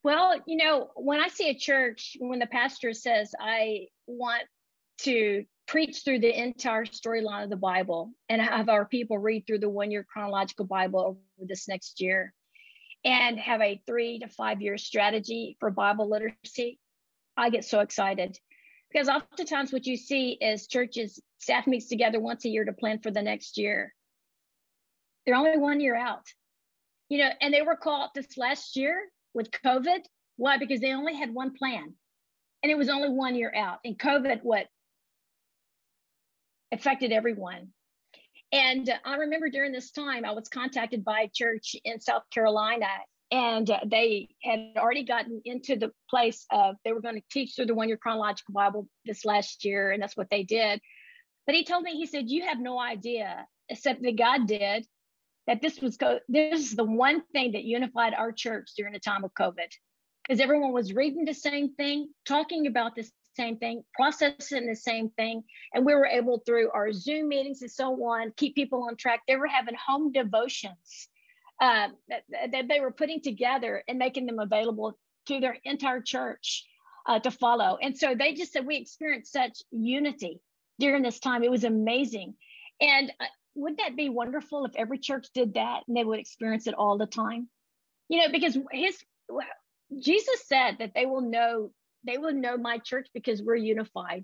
Well, you know, when I see a church, when the pastor says, I want to preach through the entire storyline of the Bible and have our people read through the one year chronological Bible over this next year and have a three to five year strategy for Bible literacy, I get so excited. Because oftentimes what you see is churches, staff meets together once a year to plan for the next year. They're only one year out. You know, and they were caught this last year with COVID. Why? Because they only had one plan and it was only one year out. And COVID, what affected everyone. And I remember during this time, I was contacted by a church in South Carolina and they had already gotten into the place of they were going to teach through the one year chronological Bible this last year, and that's what they did. But he told me, he said, You have no idea, except that God did, that this was co- this is the one thing that unified our church during the time of COVID. Because everyone was reading the same thing, talking about the same thing, processing the same thing. And we were able through our Zoom meetings and so on, keep people on track. They were having home devotions uh, that, that they were putting together and making them available to their entire church uh, to follow. And so they just said we experienced such unity during this time. It was amazing. And uh, would that be wonderful if every church did that and they would experience it all the time? You know, because his Jesus said that they will know they will know my church because we're unified.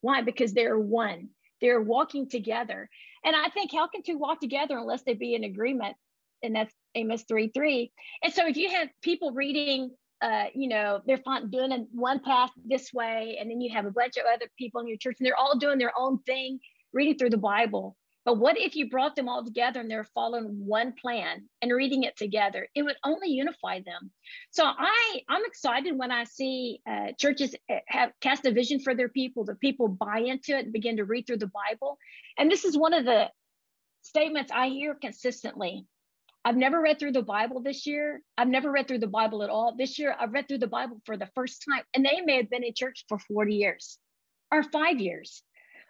Why? Because they're one. They're walking together. And I think how can two walk together unless they be in agreement? And that's Amos 3 3. And so if you have people reading uh, you know, they're doing one path this way, and then you have a bunch of other people in your church, and they're all doing their own thing, reading through the Bible. But what if you brought them all together and they're following one plan and reading it together? It would only unify them. So I, I'm excited when I see uh, churches uh, have cast a vision for their people. The people buy into it and begin to read through the Bible. And this is one of the statements I hear consistently I've never read through the Bible this year. I've never read through the Bible at all. This year, I've read through the Bible for the first time, and they may have been in church for 40 years or five years.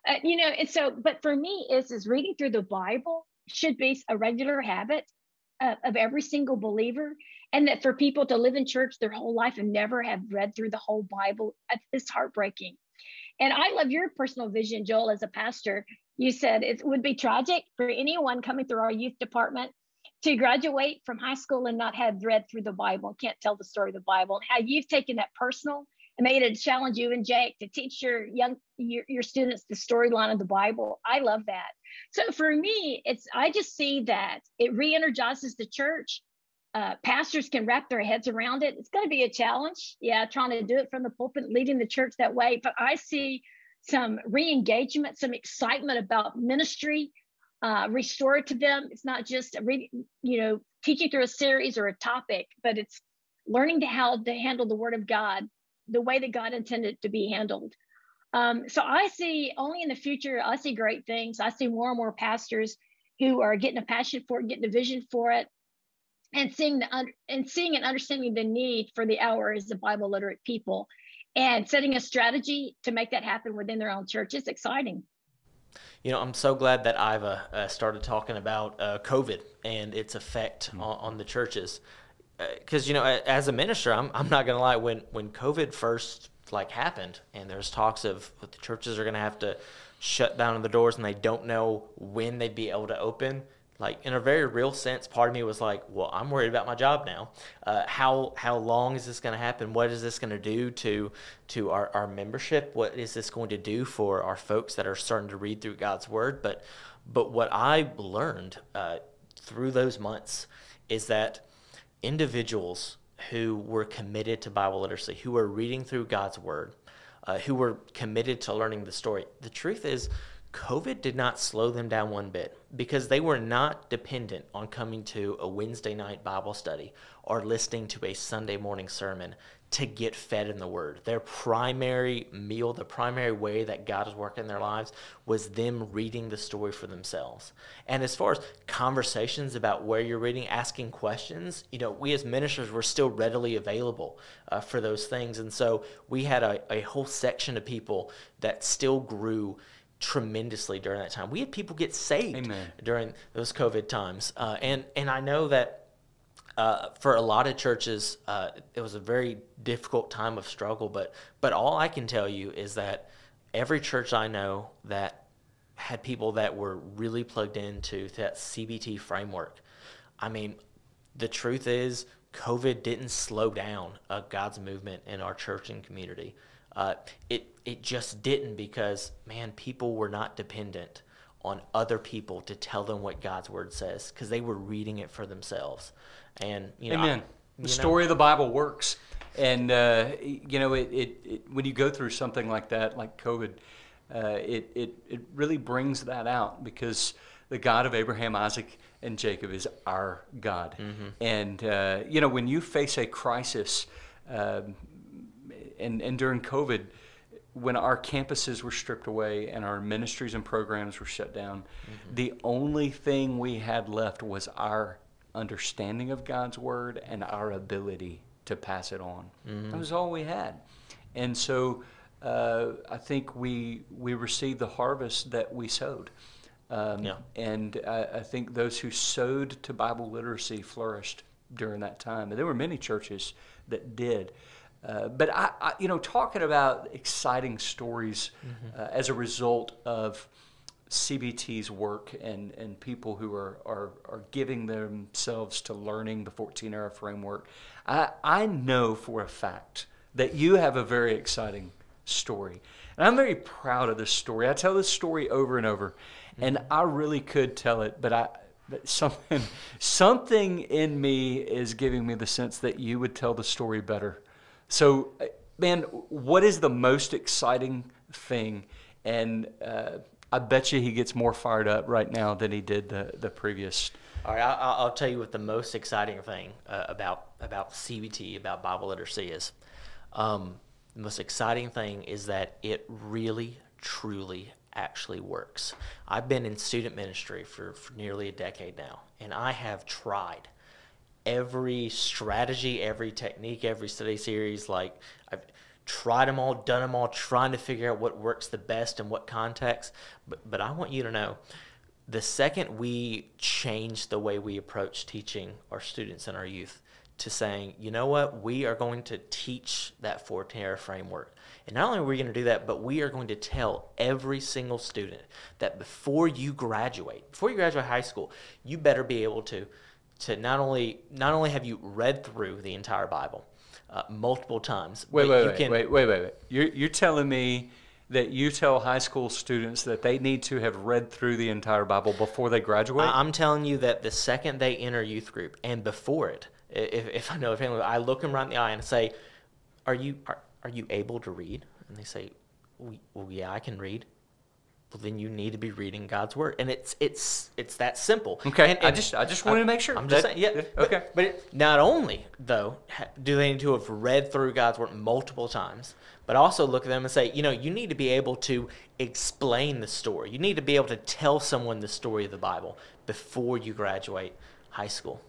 Uh, you know, and so, but for me, is is reading through the Bible should be a regular habit uh, of every single believer, and that for people to live in church their whole life and never have read through the whole Bible, it's heartbreaking. And I love your personal vision, Joel, as a pastor. You said it would be tragic for anyone coming through our youth department to graduate from high school and not have read through the Bible, can't tell the story of the Bible, And how you've taken that personal and made it a challenge you and Jake to teach your young your, your students the storyline of the Bible. I love that. So for me, it's I just see that it re-energizes the church. Uh, pastors can wrap their heads around it. It's going to be a challenge, yeah, trying to do it from the pulpit, leading the church that way. But I see some re-engagement, some excitement about ministry, uh, to them. It's not just reading, you know, teaching through a series or a topic, but it's learning to how to handle the Word of God the way that God intended to be handled. Um, so I see only in the future, I see great things. I see more and more pastors who are getting a passion for it, getting a vision for it, and seeing the and seeing and understanding the need for the hour as a Bible literate people, and setting a strategy to make that happen within their own church. It's exciting. You know, I'm so glad that Iva uh, started talking about uh, COVID and its effect mm-hmm. on, on, the churches. Because you know, as a minister, I'm, I'm not gonna lie. When when COVID first like happened, and there's talks of the churches are gonna have to shut down the doors, and they don't know when they'd be able to open like in a very real sense part of me was like well i'm worried about my job now. Uh, how how long is this going to happen? What is this going to do to to our, our membership? What is this going to do for our folks that are starting to read through god's word? But but what i learned uh, through those months is that individuals who were committed to bible literacy who were reading through god's word uh, who were committed to learning the story the truth is COVID did not slow them down one bit because they were not dependent on coming to a Wednesday night Bible study or listening to a Sunday morning sermon to get fed in the Word. Their primary meal, the primary way that God is working in their lives, was them reading the story for themselves. And as far as conversations about where you're reading, asking questions, you know, we as ministers were still readily available uh, for those things. And so we had a, a whole section of people that still grew tremendously during that time. We had people get saved Amen. during those COVID times, uh, and and I know that. Uh, for a lot of churches, uh, it was a very difficult time of struggle. But but all I can tell you is that every church I know that had people that were really plugged into that CBT framework. I mean, the truth is, COVID didn't slow down uh, God's movement in our church and community. Uh, it it just didn't because man, people were not dependent on other people to tell them what God's word says because they were reading it for themselves. And you know, Amen. I, the story know, of the Bible works, and uh, you know, it, it, it, when you go through something like that, like COVID, uh, it, it it really brings that out because the God of Abraham, Isaac, and Jacob is our God. And, uh, you know, when you face a crisis, um, and, and during COVID, when our campuses were stripped away and our ministries and programs were shut down, the only thing we had left was our understanding of God's word and our ability to pass it on. That was all we had. And so uh, I think we, we received the harvest that we sowed. Um, Yeah. And I, I think those who sowed to Bible literacy flourished during that time. And there were many churches that did. Uh, but I, I, you know, talking about exciting stories uh, as a result of CBT's work and, and people who are, are, are giving themselves to learning the 14 era framework, I, I know for a fact that you have a very exciting story. And I'm very proud of this story. I tell this story over and over, and I really could tell it, but I but something something in me is giving me the sense that you would tell the story better. So, uh, man, what is the most exciting thing? And uh, I bet you he gets more fired up right now than he did the, the previous. All right, I- I'll, I'll tell you what the most exciting thing uh, about about CBT about Bible literacy is. Um, the most exciting thing is that it really, truly, actually works. I've been in student ministry for, for nearly a decade now, and I have tried every strategy, every technique, every study series. Like I've tried them all, done them all, trying to figure out what works the best in what context. But but I want you to know, the second we change the way we approach teaching our students and our youth to saying, you know what, we are going to teach that 14 era framework. And not only are we going to do that, but we are going to tell every single student that before you graduate, before you graduate high school, you better be able to to not only not only have you read through the entire Bible uh, multiple times, Wait, wait, you wait, can wait, wait, wait, wait. You're, you're telling me that you tell high school students that they need to have read through the entire Bible before they graduate? I'm telling you that the second they enter youth group and before it, if, if I know a family, I look them right in the eye and say, "Are you are, are you able to read?" And they say, "Well, yeah, I can read." Well, then you need to be reading God's word, and it's it's it's that simple. Okay, And- I just- I just wanted to make sure. I'm just That- saying, yeah. but- okay. But it, not only though do they need to have read through God's word multiple times, but also look at them and say, you know, you need to be able to explain the story. You need to be able to tell someone the story of the Bible before you graduate high school.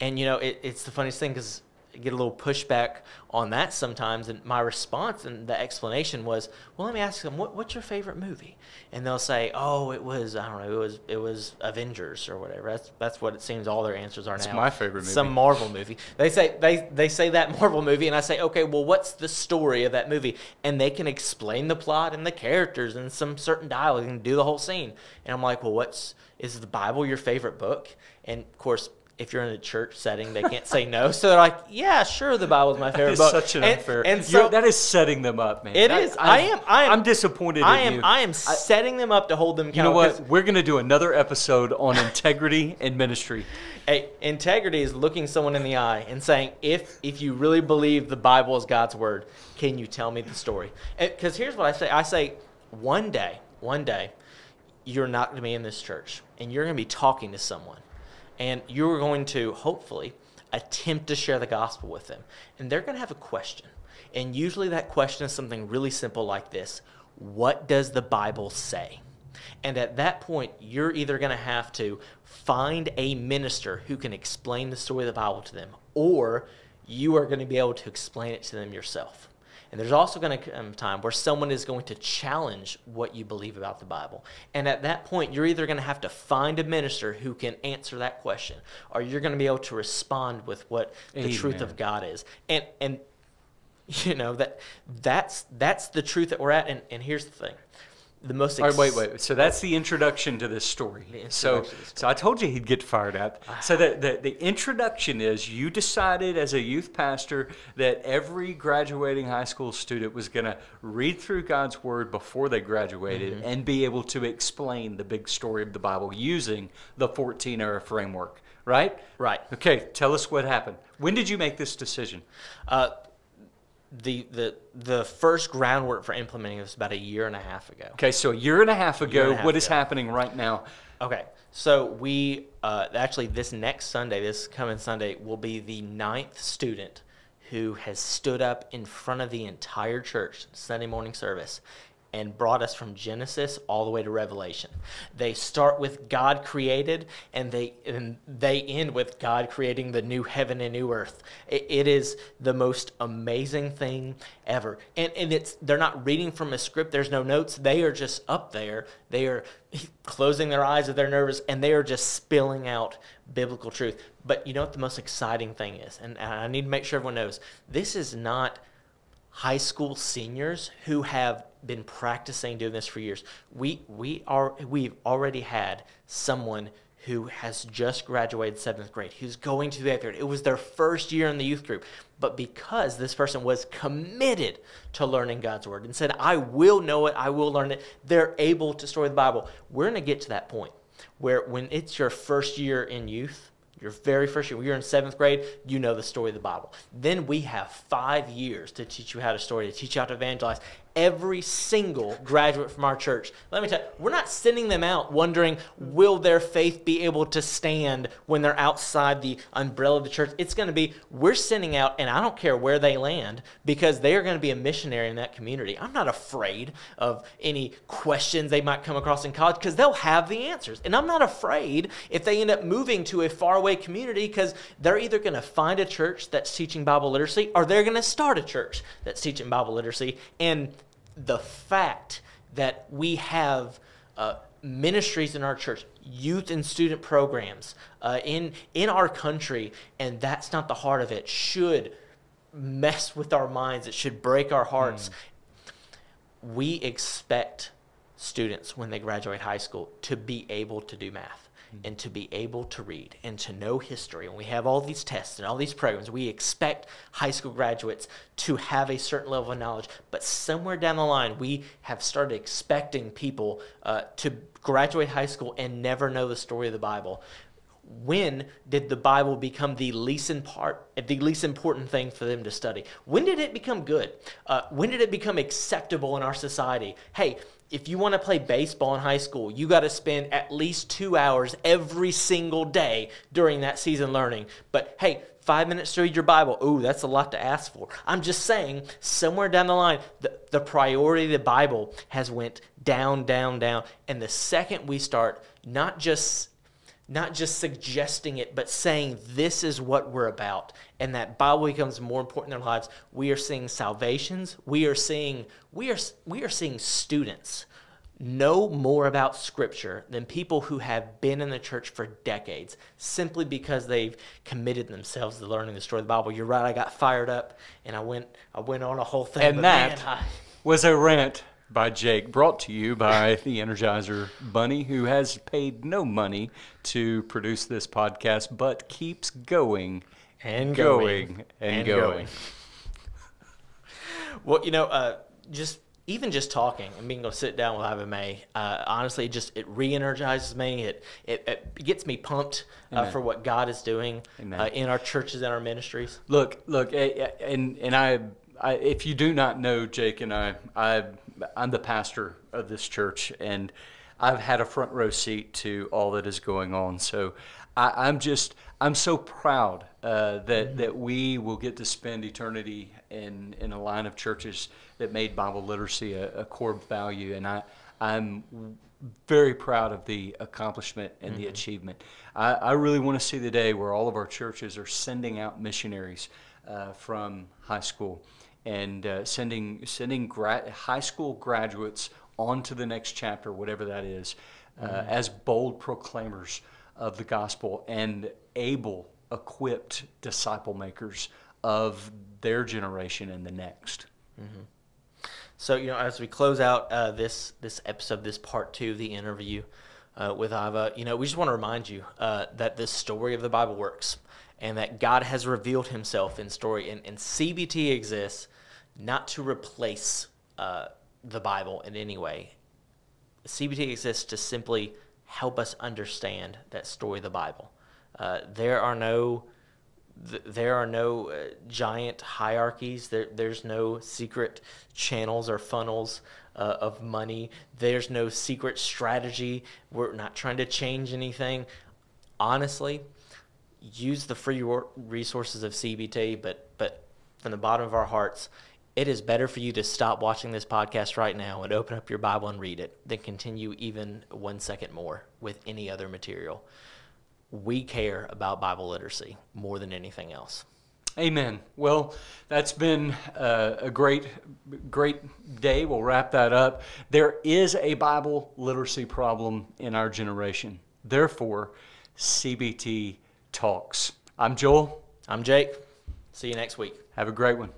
And you know, it, it's the funniest thing because I get a little pushback on that sometimes, and my response and the explanation was, "Well, let me ask them, what, what's your favorite movie?" And they'll say, "Oh, it was I don't know, it was it was Avengers or whatever." That's that's what it seems all their answers are It's now. my favorite movie. Some. Marvel movie. They say they they say that Marvel movie, and I say, "Okay, well, what's the story of that movie?" And they can explain the plot and the characters and some certain dialogue and do the whole scene. And I'm like, "Well, what's is the Bible your favorite book?" And of course. If you're in a church setting, they can't say no. So they're like, "Yeah, sure, the Bible's my favorite It's book." such an and, unfair. And so that is setting them up, man. It is. I am- I am- I'm disappointed I in am you. I am setting them up to hold them you know what? We're going to do another episode on integrity and ministry. Hey, integrity is looking someone in the eye and saying, if if you really believe the Bible is God's word, can you tell me the story? Because here's what I say: I say, one day, one day, you're not going to be in this church, and you're going to be talking to someone, and you're going to hopefully attempt to share the gospel with them, and they're going to have a question, and usually that question is something really simple like this: What does the Bible say? And at that point, you're either going to have to find a minister who can explain the story of the Bible to them, or you are going to be able to explain it to them yourself. And there's also going to come um, a time where someone is going to challenge what you believe about the Bible. And at that point, you're either going to have to find a minister who can answer that question, or you're going to be able to respond with what the truth of God is. And and you know that that's that's the truth that we're at. And, and here's the thing. The most All right, wait, wait. So that's the introduction to this story. So, so I told you he'd get fired up. So the, the the introduction is you decided as a youth pastor that every graduating high school student was going to read through God's word before they graduated Mm-hmm. and be able to explain the big story of the Bible using the 14 era framework, right? Right. Okay, tell us what happened. When did you make this decision? Uh, the the the first groundwork for implementing this about a year and a half ago. Okay, so a year and a half ago, a half what is ago. happening right now? Okay, so we uh, actually this next Sunday, this coming Sunday, will be the ninth student who has stood up in front of the entire church Sunday morning service and brought us from Genesis all the way to Revelation. They start with God created, and they and they end with God creating the new heaven and new earth. It, it is the most amazing thing ever, and and it's they're not reading from a script. There's no notes. They are just up there. They are closing their eyes if they're nervous, and they are just spilling out biblical truth. But you know what the most exciting thing is, and I need to make sure everyone knows this is not high school seniors who have been practicing doing this for years. We we are we've already had someone who has just graduated seventh grade, who's going to the eighth grade. It was their first year in the youth group. But because this person was committed to learning God's word and said, I will know it, I will learn it, they're able to story the Bible. We're going to get to that point where when it's your first year in youth, your very first year, when you're in seventh grade, you know the story of the Bible. Then we have five years to teach you how to story, to teach you how to evangelize. Every single graduate from our church, let me tell you, we're not sending them out wondering, will their faith be able to stand when they're outside the umbrella of the church? It's going to be, we're sending out, and I don't care where they land, because they are going to be a missionary in that community. I'm not afraid of any questions they might come across in college, because they'll have the answers. And I'm not afraid if they end up moving to a faraway community, because they're either going to find a church that's teaching Bible literacy, or they're going to start a church that's teaching Bible literacy. And the fact that we have uh, ministries in our church, youth and student programs uh, in in our country, and that's not the heart of it. Should mess with our minds. It should break our hearts. We expect students when they graduate high school to be able to do math and to be able to read and to know history. And we have all these tests and all these programs. We expect high school graduates to have a certain level of knowledge. But somewhere down the line, we have started expecting people uh, to graduate high school and never know the story of the Bible. When did the Bible become the least part, the least important thing for them to study? When did it become good? Uh, when did it become acceptable in our society? Hey, if you want to play baseball in high school, you got to spend at least two hours every single day during that season learning. But hey, five minutes to read your Bible, ooh, that's a lot to ask for. I'm just saying, somewhere down the line, the, the priority of the Bible has went down, down, down. And the second we start not just not just suggesting it, but saying this is what we're about, and that Bible becomes more important in their lives. We are seeing salvations. We are seeing we are we are seeing students know more about Scripture than people who have been in the church for decades, simply because they've committed themselves to learning the story of the Bible. You're right. I got fired up, and I went I went on a whole thing. And that man, I- was a rant by Jake, brought to you by the Energizer Bunny, who has paid no money to produce this podcast, but keeps going and going, going, and going. well, you know, uh, just even just talking and being able to sit down with Iva May, uh, honestly, it just it re-energizes me. It it, it gets me pumped uh, for what God is doing uh, in our churches and our ministries. Look, look, eh, eh, and and I, I, if you do not know Jake and I, I, I'm the pastor of this church, and I've had a front row seat to all that is going on. So I, I'm just, I'm so proud uh, that that we will get to spend eternity in in a line of churches that made Bible literacy a, a core value, and I, I'm very proud of the accomplishment and the achievement. I, I really want to see the day where all of our churches are sending out missionaries uh, from high school and uh, sending sending gra- high school graduates on to the next chapter, whatever that is, uh, as bold proclaimers of the gospel and able, equipped disciple makers of their generation and the next. So you know, as we close out uh, this this episode, this part two of the interview uh, with Iva, you know, we just want to remind you uh, that this story of the Bible works, and that God has revealed Himself in story, and, and CBT exists not to replace uh, the Bible in any way. CBT exists to simply help us understand that story of the Bible. Uh, there are no th- there are no uh, giant hierarchies. There, there's no secret channels or funnels uh, of money. There's no secret strategy. We're not trying to change anything. Honestly, use the free resources of CBT, but but from the bottom of our hearts, it is better for you to stop watching this podcast right now and open up your Bible and read it than continue even one second more with any other material. We care about Bible literacy more than anything else. Amen. Well, that's been uh, a great, great day. We'll wrap that up. There is a Bible literacy problem in our generation. Therefore, CBT talks. I'm Joel. I'm Jake. See you next week. Have a great one.